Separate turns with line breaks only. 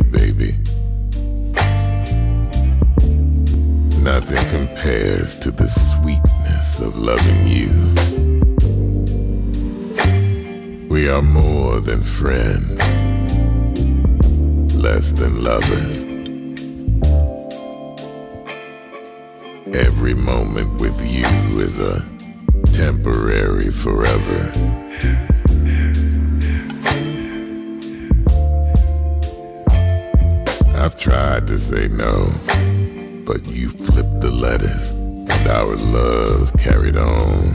baby. Nothing compares to the sweetness of loving you. We are more than friends, less than lovers. Every moment with you is a temporary forever. I've tried to say no, but you flipped the letters, and our love carried on.